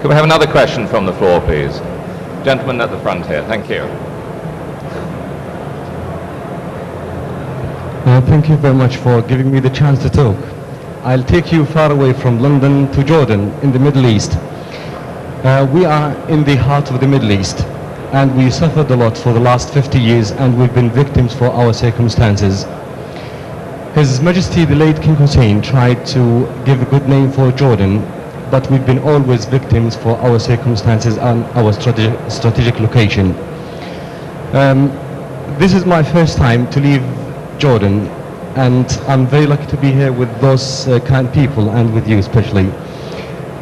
Could we have another question from the floor, please? Gentleman at the front here. Thank you. Uh, thank you very much for giving me the chance to talk. I'll take you far away from London to Jordan in the Middle East. Uh, we are in the heart of the Middle East and we suffered a lot for the last 50 years and we've been victims for our circumstances. His Majesty the late King Hussein tried to give a good name for Jordan but we've been always victims for our circumstances and our strategic, strategic location. Um, this is my first time to leave Jordan and I'm very lucky to be here with those uh, kind people and with you especially.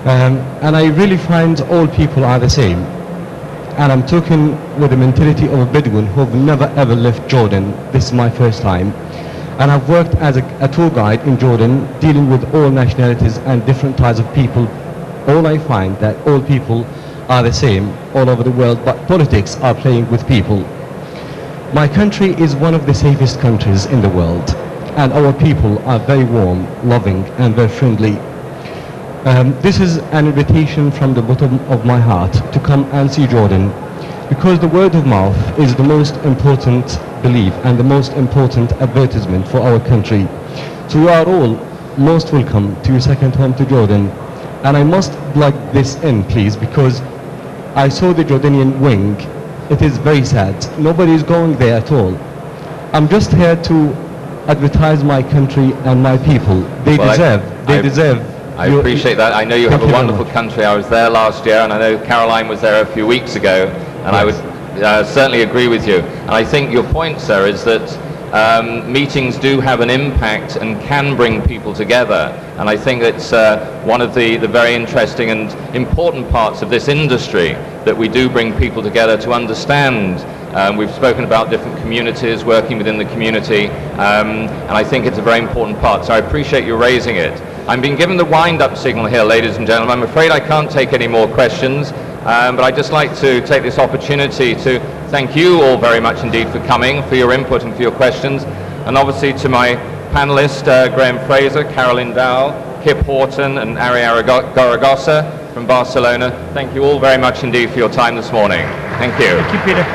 Um, and I really find all people are the same. And I'm talking with the mentality of a Bedouin who've never ever left Jordan. This is my first time. And I've worked as a, a tour guide in Jordan, dealing with all nationalities and different types of people. All I find that all people are the same all over the world, but politics are playing with people. My country is one of the safest countries in the world, and our people are very warm, loving, and very friendly. Um, this is an invitation from the bottom of my heart to come and see Jordan, because the word of mouth is the most important belief and the most important advertisement for our country. So you are all most welcome to your second home to Jordan. And I must plug this in, please, because I saw the Jordanian wing. It is very sad. Nobody is going there at all. I'm just here to advertise my country and my people. They Well, I- deserve, they I- deserve. I your- appreciate that. I know you have a wonderful country. I was there last year, and I know Caroline was there a few weeks ago, and I would uh, certainly agree with you. And I think your point, sir, is that um, meetings do have an impact and can bring people together. And I think it's uh, one of the, the very interesting and important parts of this industry that we do bring people together to understand um, we've spoken about different communities, working within the community, um, and I think it's a very important part. So I appreciate you raising it. I'm being given the wind-up signal here, ladies and gentlemen. I'm afraid I can't take any more questions, um, but I'd just like to take this opportunity to thank you all very much indeed for coming, for your input and for your questions, and obviously to my panelists, uh, Graham Fraser, Carolyn Dow, Kip Horton, and Ari Arago- Garagosa from Barcelona. Thank you all very much indeed for your time this morning. Thank you. Thank you, Peter.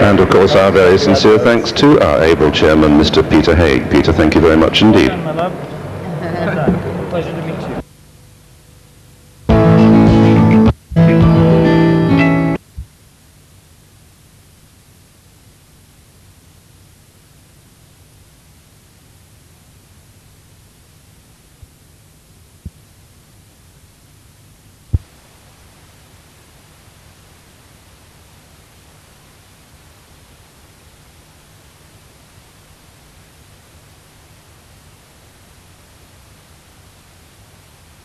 And of course, our very sincere thanks to our able chairman, Mr. Peter Haig. Peter, thank you very much indeed. My love.